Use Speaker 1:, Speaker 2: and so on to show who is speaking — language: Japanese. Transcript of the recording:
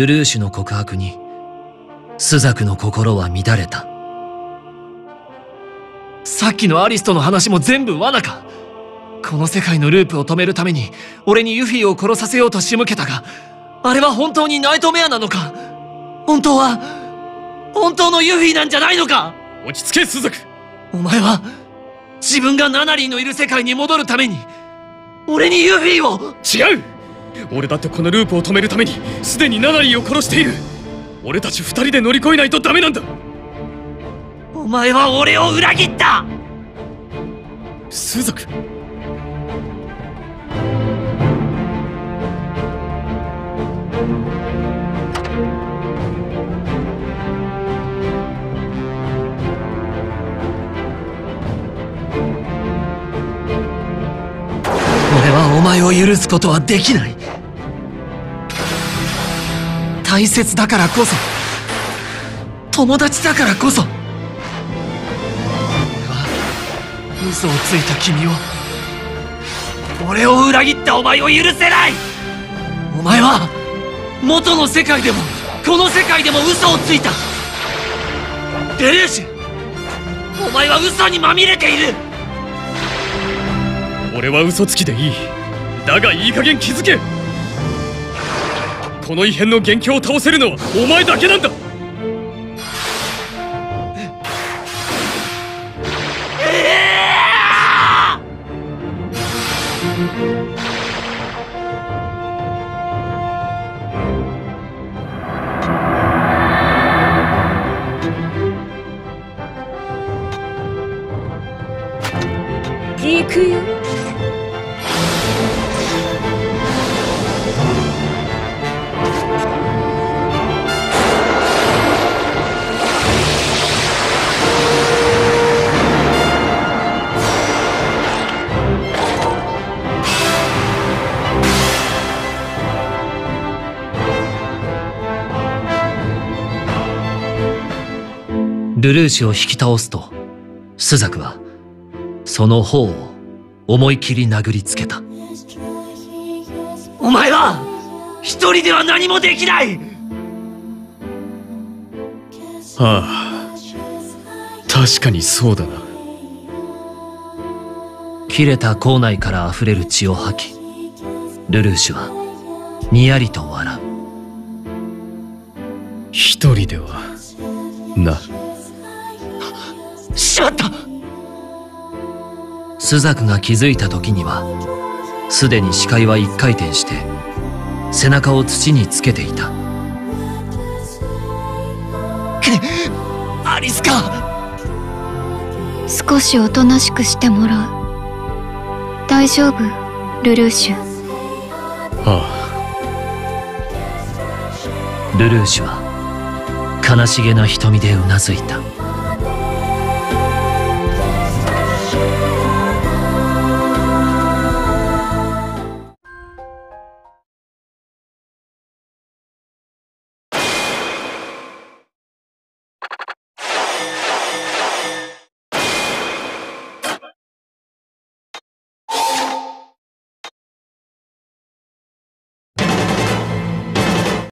Speaker 1: ルルーシュの告白にスザクの心は乱れた。
Speaker 2: さっきのアリスとの話も全部罠か。この世界のループを止めるために俺にユフィを殺させようと仕向けたがあれは本当にナイトメアなのか。本当は本当のユフィなんじゃないのか。
Speaker 3: 落ち着けスザク。
Speaker 2: お前は自分がナナリーのいる世界に戻るために俺にユフィを。
Speaker 3: 違う俺だってこのループを止めるためにすでにナナリーを殺している。俺たち二人で乗り越えないとダメなんだ。
Speaker 2: お前は俺を裏切った。
Speaker 3: スザク
Speaker 2: お前を許すことはできない。大切だからこそ。友達だからこそ。俺は嘘をついた君を。俺を裏切ったお前を許せない。お前は元の世界でもこの世界でも嘘をついた。デレーシュ。お前は嘘にまみれている。
Speaker 3: 俺は嘘つきでいい。だがいい加減気づけ。この異変の元凶を倒せるのはお前だけなんだ。
Speaker 4: 行くよ。
Speaker 1: ルルーシュを引き倒すとスザクはその方を思い切り殴りつけた。
Speaker 2: お前は一人では何もできない！
Speaker 3: ああ確かにそうだな。
Speaker 1: 切れた口内から溢れる血を吐きルルーシュはにやりと笑う。
Speaker 3: 一人ではな
Speaker 2: しまった。
Speaker 1: スザクが気づいた時にはすでに視界は一回転して背中を土につけていた。
Speaker 2: アリスか。
Speaker 5: 少しおとなしくしてもらう。大丈夫ルルーシュ。
Speaker 3: あ。
Speaker 1: ルルーシュは悲しげな瞳でうなずいた